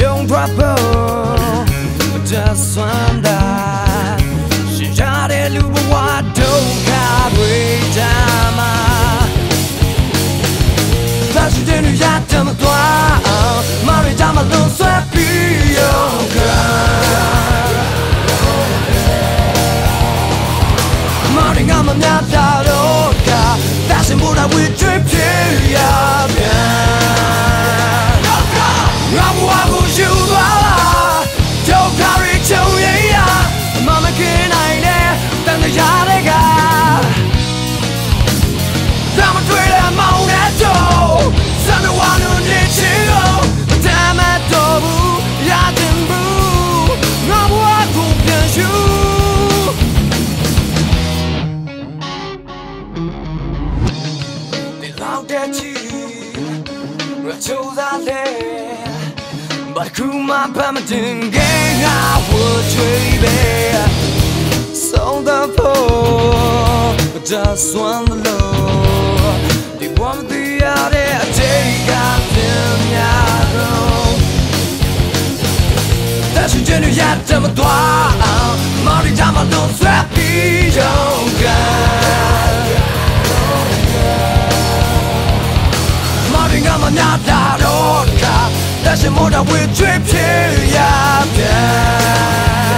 用 trouble 这算的，剩下的路不我都。 ရောက်တဲ့ချီရချိုးစားလေဘာကူမပမတင်ငယ်ငါဝှချွေးပဲဆုံးတဲ့ဖို့ just one love ဒီဝမ်းတရားတဲ့အချိန်ကပြန်များတော့但是这女伢这么多。 အများပြတော့တာလက်ရှင်မောတာဝေချွေဖြစ်ရပြန်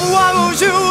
Why won't you